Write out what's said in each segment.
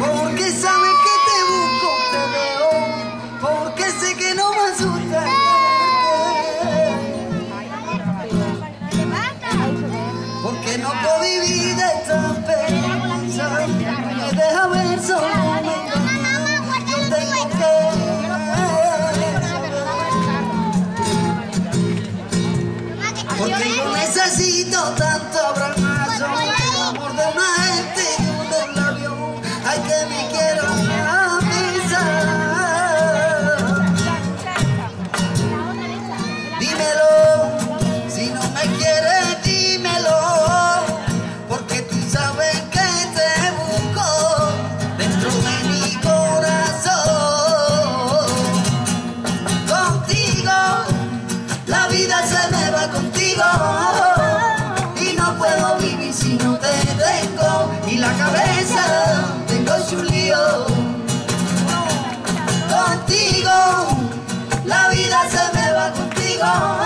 porque sabe que te busco, te veo, porque sé que no me asusta. Porque no puedo vivir de esta pena, me deja ver solo. se me va contigo.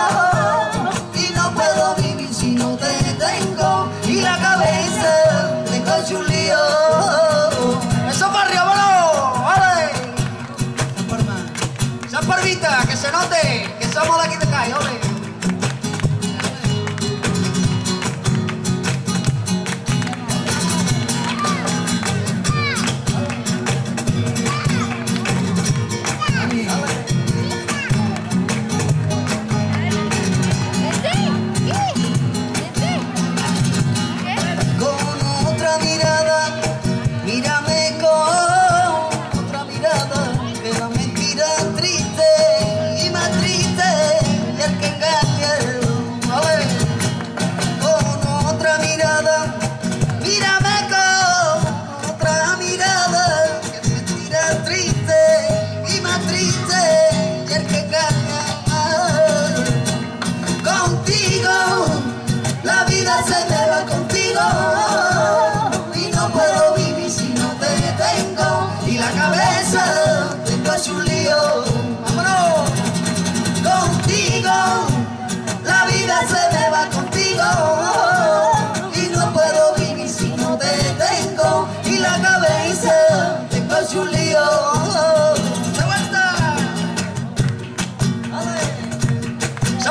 triste y el que canta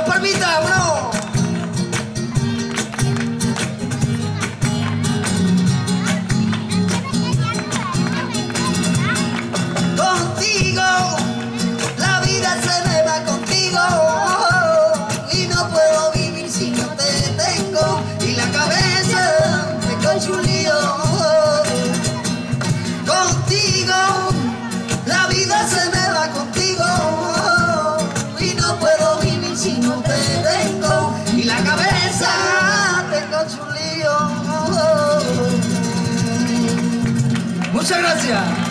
palmita, una Muchas gracias.